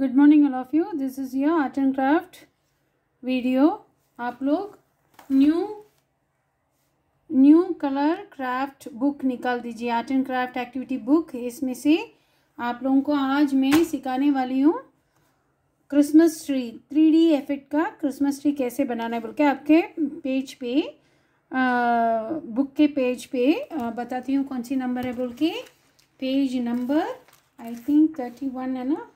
Good morning all of you this is your art and craft video आप लोग new new colour craft book निकाल दीजिए। Art and craft activity book इसमें से आप लोगों को आज मैं सिखाने वाली हूँ Christmas tree three D effect का क्रिसमस ट्री कैसे बनाना है बोल के आपके पेज पे आ, बुक के पेज पे आ, बताती हूँ कौन सी नंबर है बोल के। Page number I think thirty one है ना?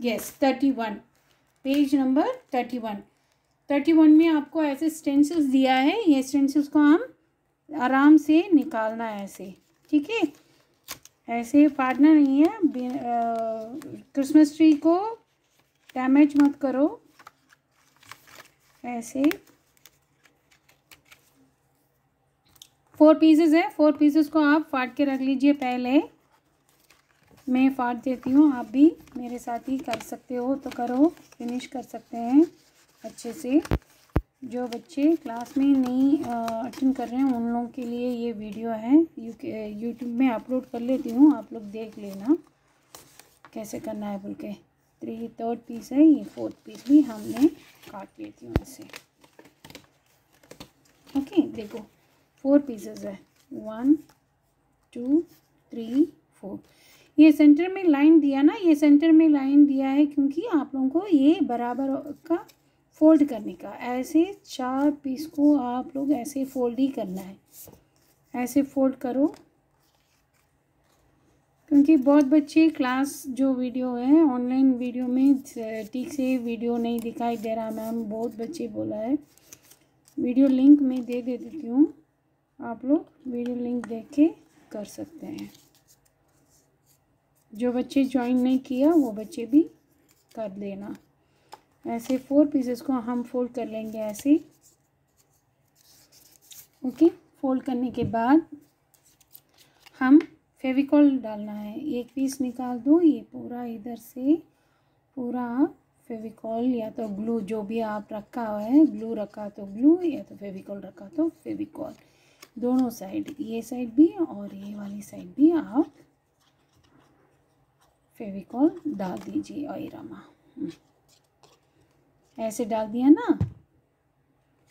Yes thirty one page number thirty one thirty one में आपको ऐसे स्टेंसिल्स दिया है, ये स्टेंसिल्स को हम आराम से निकालना है ऐसे, ठीक है? ऐसे फाड़ना नहीं है क्रिसमस ट्री को डैमेज मत करो। ऐसे। फोर पीसेस है फोर पीसेस को आप फाड़ के रख लीजिए पहले। मैं फाड़ देती हूँ, आप भी मेरे साथ ही कर सकते हो तो करो फिनिश कर सकते हैं अच्छे से। जो बच्चे क्लास में नहीं अटेंड कर रहे हैं, उन लोगों के लिए ये वीडियो है। यूट्यूब में अपलोड कर लेती हूँ, आप लोग देख लेना कैसे करना है बोल के। थ्री थर्ड पीस है, ये फोर्थ पीस भी हमने काट लेती हूँ ऐसे ओके देखो फोर पीसेस है। वन टू थ्री फोर ये सेंटर में लाइन दिया ना, ये सेंटर में लाइन दिया है क्योंकि आप लोगों को ये बराबर का फोल्ड करने का। ऐसे चार पीस को आप लोग ऐसे फोल्ड ही करना है। ऐसे फोल्ड करो। क्योंकि बहुत बच्चे क्लास जो वीडियो है ऑनलाइन वीडियो में, ठीक से वीडियो नहीं दिखाई दे रहा मैम बहुत बच्चे बोला है। वीडियो लिंक मैं दे देती हूँ। आप लोग वीडियो लिंक देख के कर सकते हैं। जो बच्चे ज्वाइन नहीं किया, वो बच्चे भी कर देना ऐसे फोर पीसेस को हम फोल्ड कर लेंगे ऐसे। ओके फोल्ड करने के बाद हम फेविकॉल डालना है। एक पीस निकाल दो, ये पूरा इधर से, पूरा फेविकॉल या तो ग्लू जो भी आप रखा हुआ है ग्लू रखा तो ग्लू या तो फेविकॉल रखा तो फेविकॉल। दोनों साइड ये साइड भी और ये वाली साइड भी आप फेविकॉल डाल दीजिए ऑयरामा। हम्म। ऐसे डाल दिया ना,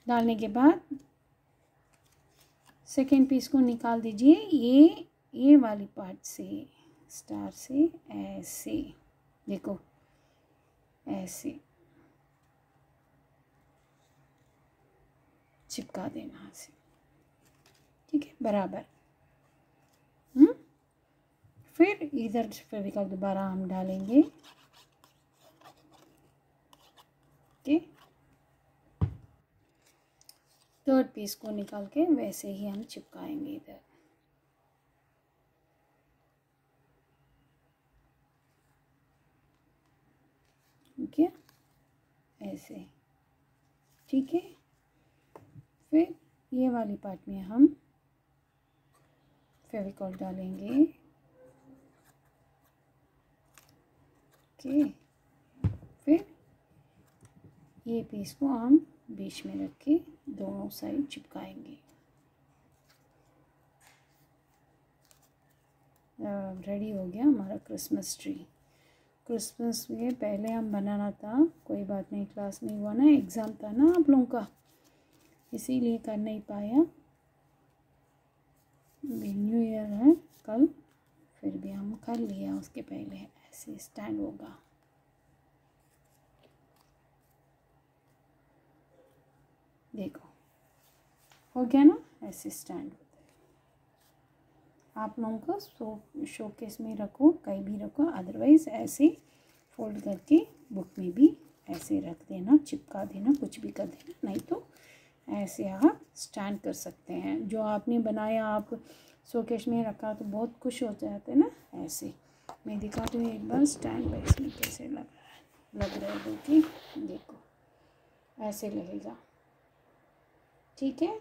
डालने के बाद सेकेंड पीस को निकाल दीजिए, ये ये वाली पार्ट से स्टार से, ऐसे, देखो, ऐसे। चिपका देना ऐसे ठीक है? बराबर। फिर इधर फेविकॉल दोबारा हम डालेंगे। ओके थर्ड पीस को निकाल के वैसे ही हम चिपकाएँगे इधर। ओके ऐसे। ठीक है? फिर ये वाली पार्ट में हम फेविकॉल डालेंगे। ओके फिर ये पीस को हम बीच में रख के दोनों साइड चिपकाएँगे। रेडी हो गया हमारा क्रिसमस ट्री क्रिसमस में पहले हम बनाना था, कोई बात नहीं क्लास नहीं हुआ ना एग्ज़ाम था ना आप लोगों का। इसीलिए कर नहीं पाया। न्यू ईयर है, कल फिर भी हम कर लिया उसके पहले ऐसे स्टैंड होगा। देखो, हो गया ना? ऐसे स्टैंड आप लोगों को शो शोकेस में रखो, कहीं भी रखो अदरवाइज़ ऐसे फोल्ड करके बुक में भी ऐसे रख देना, चिपका देना, कुछ भी कर देना, नहीं तो ऐसे आप स्टैंड कर सकते हैं। जो आपने बनाया, आप शोकेश में रखा तो बहुत खुश हो जाते हैं ना? ऐसे। मैं दिखाती हूँ एक बार स्टैंड बाई इसमें कैसे लग रहा है? लग रहा है देखिए, देखो, ऐसे लगेगा। ठीक है?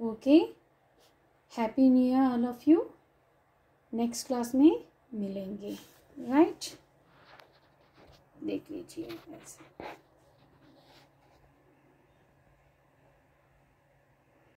Okay happy new year all of you next class में मिलेंगे राइट देख लीजिए, ऐसे।